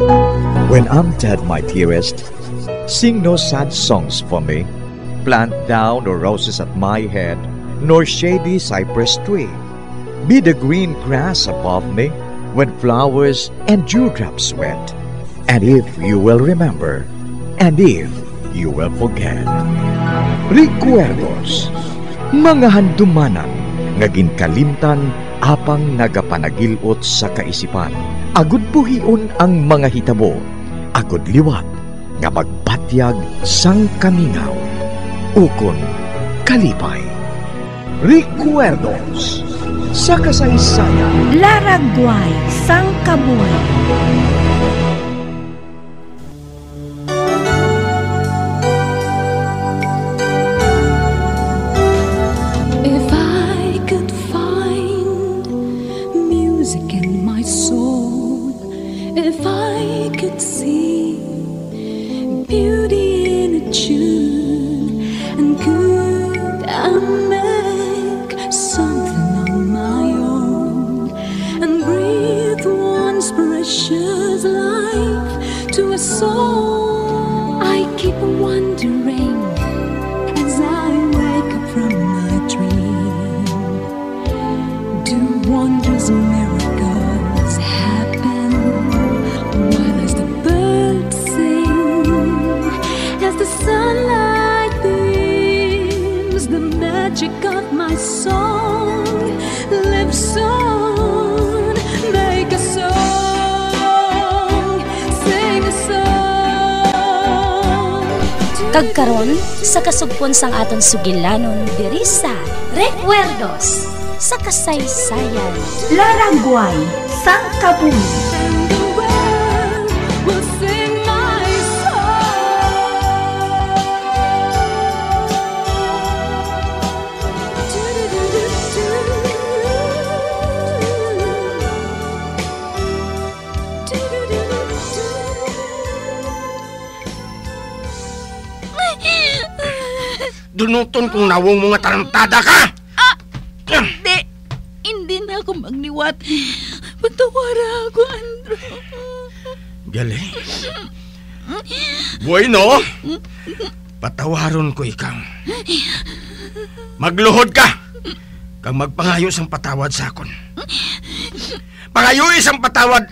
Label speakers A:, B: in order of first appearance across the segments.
A: When I'm dead, my dearest, sing no sad songs for me. Plant down no roses at my head, nor shady cypress tree. Be the green grass above me when flowers and dewdrops wet. And if you will remember, and if you will forget. Recuerdos, mga handumanan, ngagin kalimtan, apang nagapanagilot sa kaisipan. Agud buhion ang mga hitabo, agud liwat, nga magpatyag sang kamingaw. Ukon, kalipay. Recuerdos, sa kasaysayan.
B: Laragway, Sangkabuhay.
C: If to a soul, I keep wondering
B: Kagkaron sa kasugpon sang aton sugilanon diri sa Recuerdos sa kasaysayan. Laragway, Sangkabuhay.
C: And
D: Dunuton kong nawong mga tarantada ka!
E: Hindi, hindi na ako magliwat. Patawara ako, Andrew.
D: Galing. Bueno, patawaron ko ikaw. Magluhod ka! Kang magpangayo sang patawad sa akon. Pangayo isang patawad!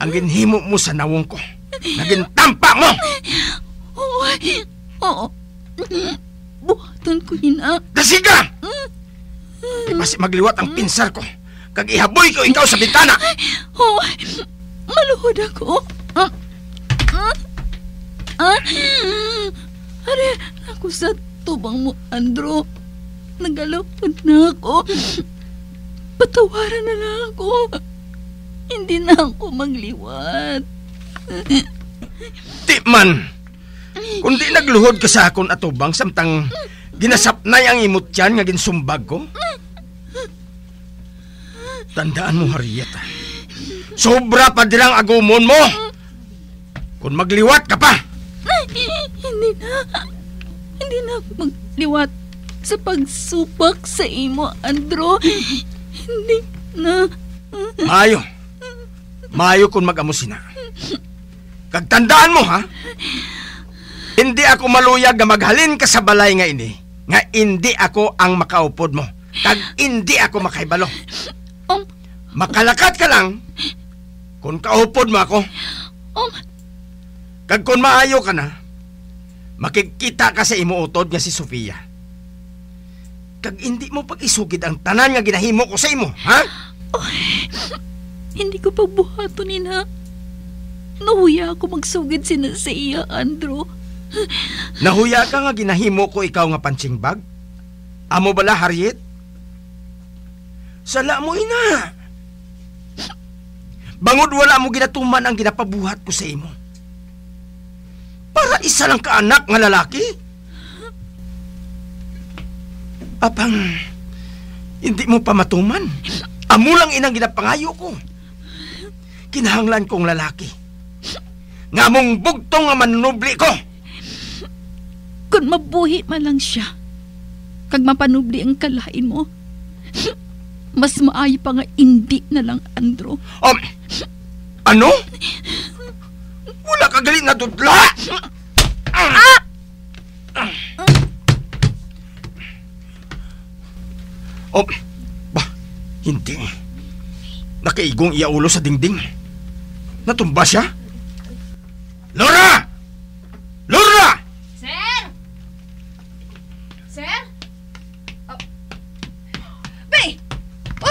D: Ang ginhimo mo sa nawong ko. Naging tampa mo!
E: Oo, oo. Buhatan ko hina.
D: Dasiga! Di ba si magliwat ang pinsar ko? Kag ihaboy ko ikaw sa bintana!
E: Oo, maluhod ako. Ah, ah, ah. Are, ako sa tubang mo, Andrew. Nagalapod na ako. Patawaran na lang ako. Hindi na ako magliwat.
D: Di man! Kung di nagluhod ka sa akon atubang samtang ginasapnay ang imot yan nga ginsumbag ko. Tandaan mo, Harriet. ah. Sobra pa dirang agumon mo! Kung magliwat ka pa!
E: Hindi na. Hindi na ako magliwat sa pagsupak sa imo, Andro. Hindi na.
D: Mayo. Mayo kung mag-amusin na. Kagtandaan mo, ha? Hindi ako maluyag nga maghalin ka sa balay nga ini. Nga hindi ako ang makaupod mo. Kag hindi ako makaibalo.
E: Um,
D: Makalakat ka lang kung kaupod mo ako.
E: um,
D: Kag kung maayo ka na, makikita ka sa imuutod nga si Sofia. Kag hindi mo pag-isugid ang tanan nga ginahimo ko sa imo, ha?
E: hindi ko pagbuhato ni na. Nahuya ako magsugid sina sa iya, Andro.
D: Nahuya ka nga ginahimo ko ikaw nga punching? Amo bala, Harriet? Sala mo ina. Bangod wala mo ginatuman ang ginapabuhat ko sa imo. Para isa lang ka anak nga lalaki? Apang, hindi mo pa matuman. Amo lang inang ginapangayo ko. Kinahanglan kong lalaki. Nga mong bugtong nga manunubli ko.
E: Kung mabuhi man lang siya, kag mapanubli ang kalain mo, mas maayo pa nga hindi na lang, Andro.
D: Um, Ano? Wala ka galit na dudla! Oh, ba, hindi. Nakaigong iaulo sa dingding. Natumba siya?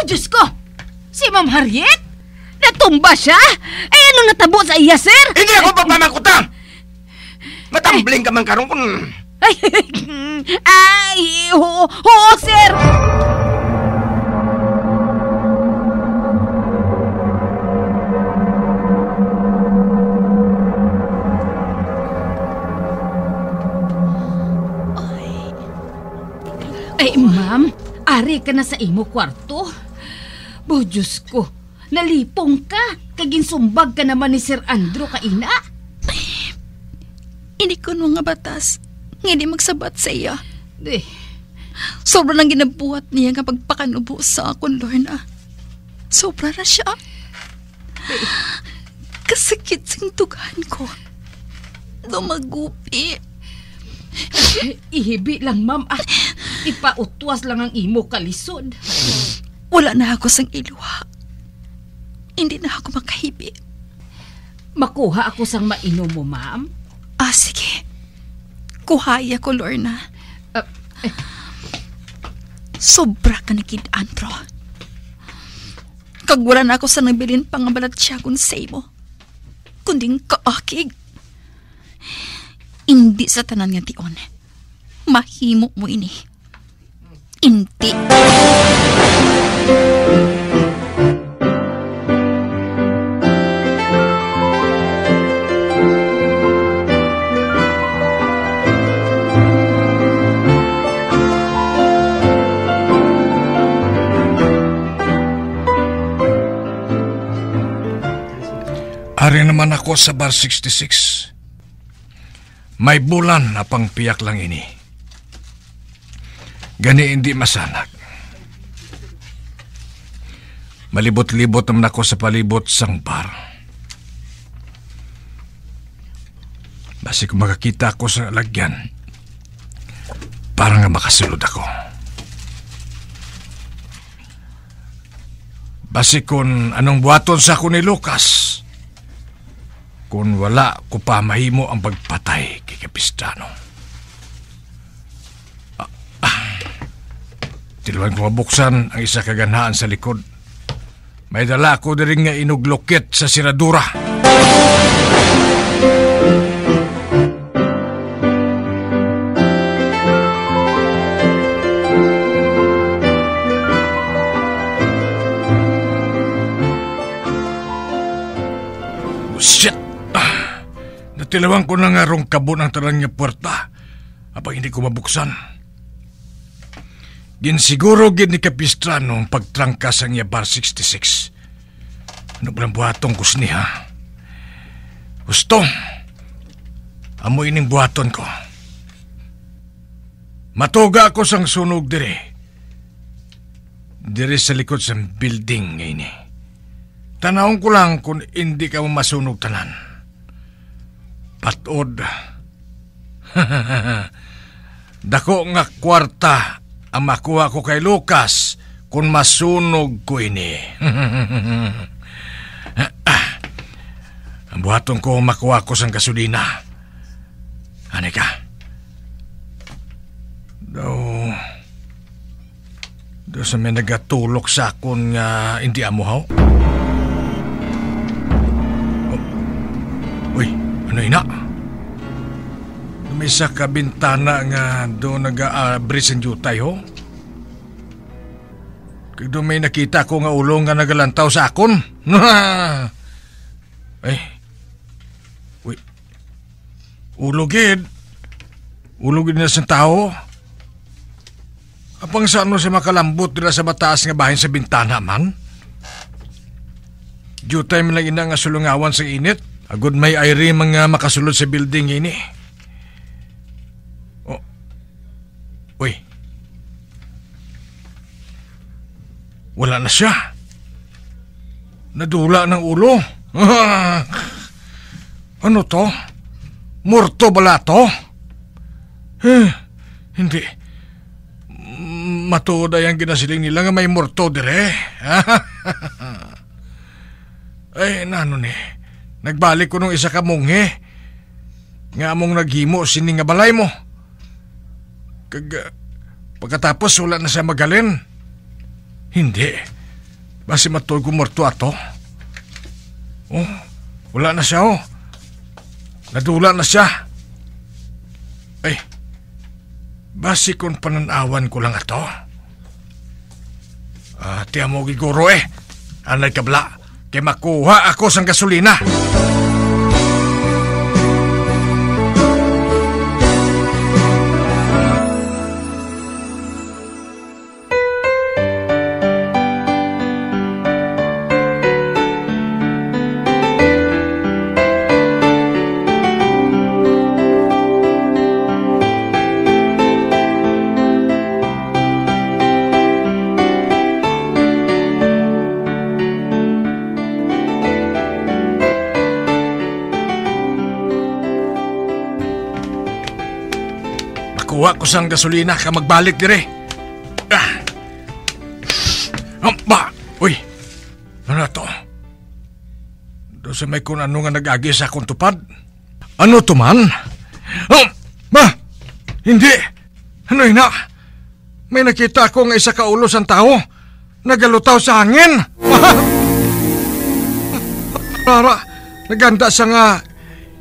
F: Diyos ko! Si Ma'am Harriet? Natumba siya? Eh, ano natabo sa iya, sir?
D: Hindi ako papamakuta! Matambling ka man karon kung...
F: Ay, ay, ho, sir! Ay, ma'am, ari ka na sa imo kwarto. Bo, Diyos ko, nalipong ka. Kaging sumbag ka naman ni Sir Andrew kaina.
E: Hindi ko nung nga batas. Nga di magsabat sa iya.
F: Eh,
E: Sobra nang ginabuhat niya nga pagpakanubo sa akon, Lorna. Sobra na siya. Kasakit sing tugan ko. Lumagupi.
F: Ihibi lang, ma'am. At ipautwas lang ang imo kalisod.
E: Wala na ako sang iluha. Hindi na ako makahibi.
F: Makuha ako sang mainom mo, ma'am.
E: Ah, sige. Kuhaya ko, Lorna.
F: Ah, eh,
E: Sobra ka na kid, Andro. Kag wala na ako sa nabilin pangabalat siya kung say mo. Kunding kaakig. Hindi sa tanan nga tion. Mahimo mo ini. Hindi.
G: Ari naman ako sa bar 66. May bulan na pangpiyak lang ini. Gani hindi masanag. Malibot-libot naman ako sa palibot sang bar. Basi kung makakita ako sa lagyan, parang nga makasulod ako. Basi kung anong buhaton sa ako ni Lucas, kung wala ko pa mahimo ang pagpatay kay Capistrano. Ah, ah. Tiluan ko mabuksan ang isa kaganhaan sa likod. May dala ko din nga inuglokit sa siradura. Oh, shit! Ah, Natilawan ko na nga rong kabon ang talang niya puerta. Apang hindi ko mabuksan. Ginsiguro gid ni Capistrano ang pagtrangkas ang niya bar 66. Ano ba buhaton ko niya? Gusto. Amo ining buhaton ko. Matuga ako sang sunog dire. Dire sa likod sa building ngayon eh. Tanawon ko lang kung hindi ka masunog tanan. Patod. Dako nga kwarta ang makuha ko kay Lucas kung masunog ko ini. ang buhaton ko makuha ko sang gasolina. Ano ka? Daw... Daw sa may nagatulok sa akon nga hindi amuhaw. Uy, ano ina? May isa ka bintana nga doon nag-aabri sa jutay ho? Kaya doon may nakita ko nga ulong nga nagalantaw sa akon. Ay. Uy. Ulogid. Ulogid na sa tao. Apang sa ano sa makalambot nila sa mataas nga bahin sa bintana man? Jutay man lang ina nga sulungawan sa init. Agud may ayri mga makasulod sa building ini. Uy. Wala na siya. Nadula ng ulo. Ano to? Murto bala to? Eh, hindi. Matuod ay ang ginasiling nila nga may murto dire. ay, nano ni. Nagbalik ko nung isa ka munghe. Nga among naghimo sini nga balay mo. Kag, pagkatapos wala na siya magalin. Hindi. Basi matuod ko murto ato. Oh, wala na siya oh. Nadula na siya. Ay, basi kung pananawan ko lang ato. Ah, tiyan mo eh. Anay kabla, kay makuha ako sang gasolina. Makuha ko sang gasolina ka magbalik dire. Ah. Um, ba, uy. Ano to? Do sa may kung ano nga nag-agi sa akong tupad. Ano to man? Um, ba, hindi. Ano ina? May nakita ako nga isa ka ulo sang tao. Nagalutaw sa hangin. Rara, naganda sa nga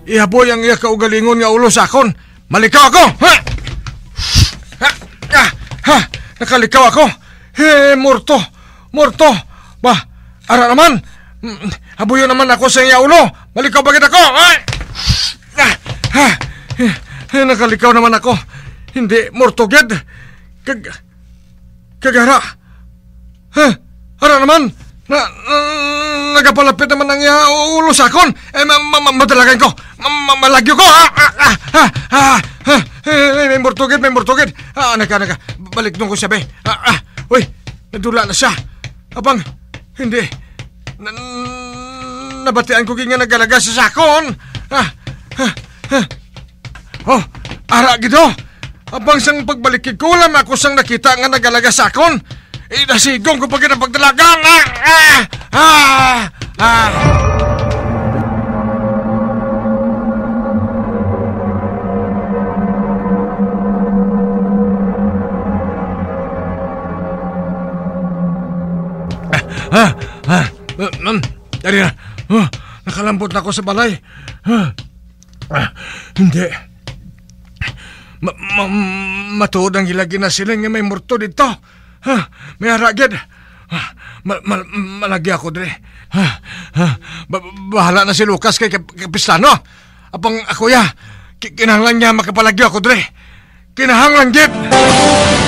G: ihaboy ang iya kaugalingon nga ulo sa akon. Malikaw ako! Ha! Nakalikaw ako! He, murto! Murto! Ba, ara naman! Mm, Habuyo naman ako sa iya ulo! Malikaw bagit ako! Ha! Eh, nakalikaw naman ako! Hindi, murto ged! Kag... Kagara! Ha! Ara naman! Na, na, nagapalapit naman ang iya ulo sa akon! Eh, ma, ma, ma- madalagan ko! Ma, ma, malagyo ko! Ha! Ha! Ha! Ha! Ha! Ha. Eh, may murtugid, may murtugid! Ah, naka, naka. Balik nung ko sabi. Ah, ah. Uy, nadula na siya. Abang, hindi. Na, nabatian ko nga nagalaga sa sakon. Ah, ah, ah. Oh, ara gido. Abang sang pagbalikid ko, wala ako sang nakita nga nagalaga sa akon. Eh, nasigong ko pag pagdalagang. Ah, ah, ah, ah. Ah, ah, uh, um, dari na. Uh, nakalambot na ako sa balay. Ah, ah, hindi. Ma, ma, matuod ang ilagi na sila nga may murto dito. Ha, may haragid. Ah, ma, ma, malagi ako dire. Ha, ha, ba, bahala na si Lucas kay Kap- Kapistano. Apang ako ya, ki- kinahanglan niya makapalagi ako dire. Kinahanglan git. Kagaw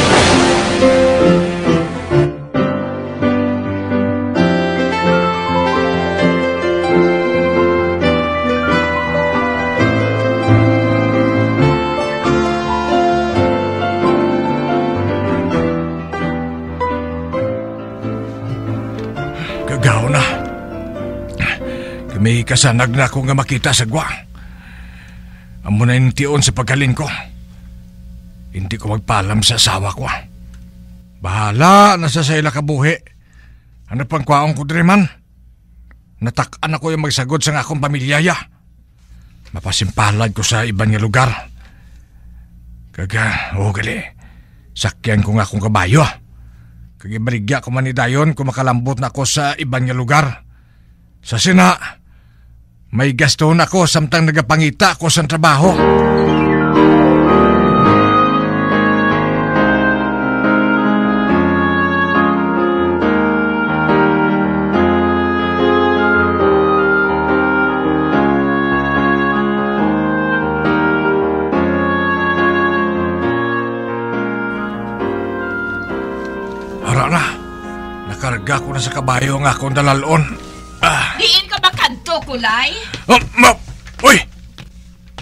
G: kasanag na ako nga makita sa gwa. Amo na tiyon sa pagkalin ko. Hindi ko magpalam sa asawa ko. Bahala na sa saila kabuhi. Ano pang kwaong ko dire man? Natakan ako yung magsagod sa akong pamilyaya. Mapasimpalad ko sa ibang nga lugar. Kaga, o gali. Sakyan ko nga akong kabayo. Kagibaligya ko man ni Dayon kung makalambot na ako sa ibang nga lugar. Sa sina, may gasto na ako samtang nagapangita ako sa trabaho. Ara na, nakarga ko na sa kabayo ang akong dalalon. Ah,
F: Diin ka ba kanto, kulay?
G: oh, ma, uy!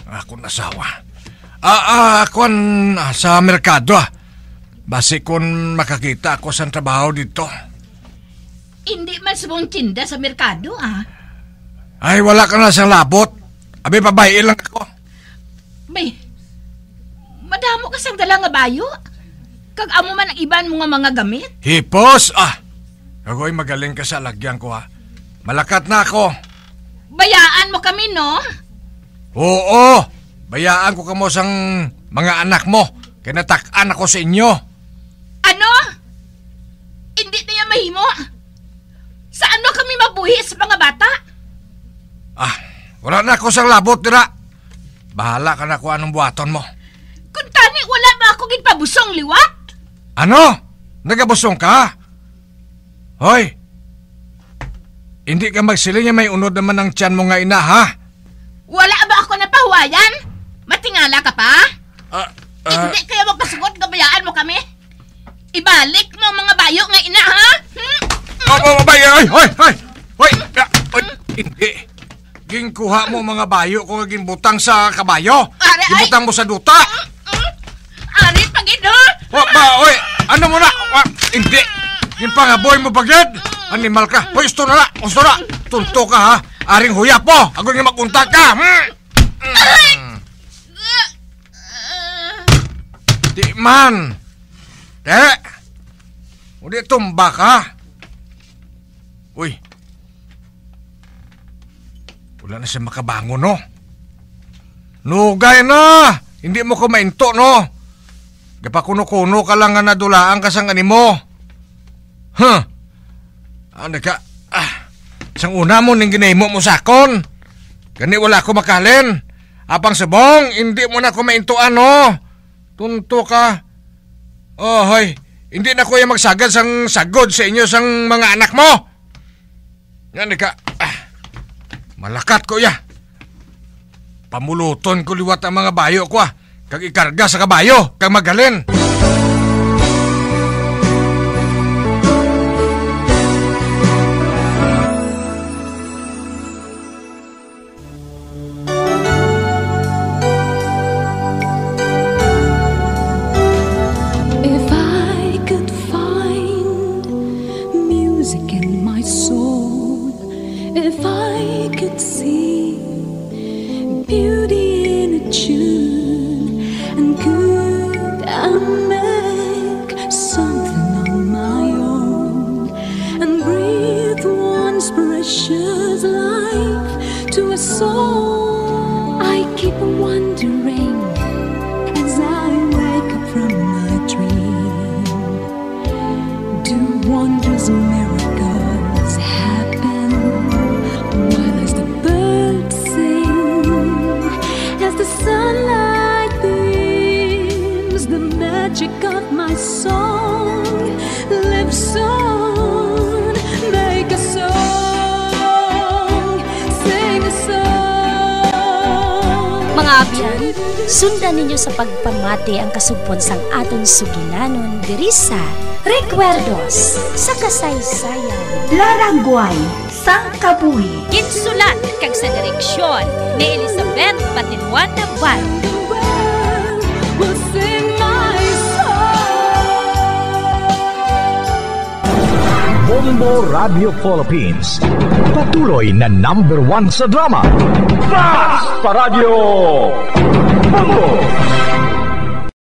G: Akong nasawa. Ah, ah, ako ah, sa merkado ah. Basi kung makakita ako sa trabaho dito.
F: Hindi man subong tinda sa merkado, ah.
G: Ay, wala ka na siyang labot. Abi, pabayin lang ako.
F: Bay, madamo ka sang dala nga bayo. Kag amo man ang iban mo nga mga gamit.
G: Hipos, ah. Agoy, magaling ka sa lagyan ko, ha. Malakat na ako.
F: Bayaan mo kami, no?
G: Oo, bayaan ko kamo sang mga anak mo. Kinatakan ako sa inyo.
F: Ano? Hindi na yan mahimo. Sa ano kami mabuhi sa mga bata?
G: Ah, wala na ako sang labot, dira. Bahala ka na kung anong buhaton mo.
F: Kung tani wala ba ako ginpabusong liwat?
G: Ano? Nagabusong ka? Hoy! Hindi ka magsiling may unod naman ng tiyan mo nga ina, ha?
F: Wala ba ako napahuwayan? Matingala ka pa?
G: Ah,
F: Hindi kaya magpasugot gabayaan mo kami? Ibalik mo mga bayo nga ina, ha? Hmm?
G: Oh, oh, bay, ay, hoy, hoy, hoy, ah, hoy, hindi. Ginkuha mo mga bayo ko ginbutang sa kabayo.
F: Are, ay!
G: Ginbutang mo sa duta.
F: Hmm? Ari, pagid, ha?
G: Wa ba, oy, ano mo na? Wa, hindi. Ginpangaboy mo bagad. Animal ka. Hoy, gusto na, gusto na. Tunto ka ha. Aring huya po. Ako nga magunta ka. Hmm? Di man. Te. Udi tumba ka. Uy. Wala na siya makabangon, no? Nugay na! Hindi mo ko mainto, no? Gapakuno-kuno ka lang nga nadulaan ka sang animo. Huh? Ano ka? Ah, sang una mo ning ginahimo mo sakon. Gani wala ko makalin. Apang sabong, hindi mo na ko maintuan, no? Tunto ka. Oh, hoy. Hindi na ko yung magsagad sang sagod sa inyo sang mga anak mo. Yan ka. Ah, malakat ko ya. Pamuluton ko liwat ang mga bayo ko ah. Kag ikarga sa kabayo, kag magalin.
C: Precious life to a soul, I keep wondering as I wake up from my dream. Do wonders, miracles happen while as the birds sing, as the sunlight beams, the magic of my song
B: Mga abyan, sundan ninyo sa pagpamati ang kasugpon sang aton sugilanon diri sa Recuerdos sa kasaysayan.
H: Laragway, Sangkabuhi,
B: Ginsulat kag sa direksyon ni Elizabeth Patinwan Naval.
A: Bombo Radio Philippines. Patuloy na number one sa drama. Fast radyo. Bombo!